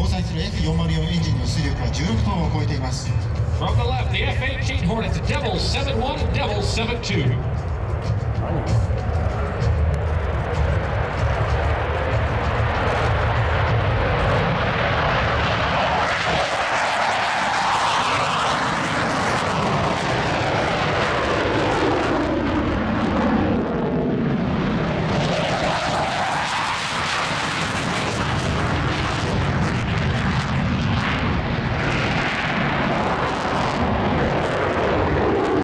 搭載する F404 エンジンの出力は16トンを超えています From the left, the F-18 Hornets Devil 7-1, Devil 7-2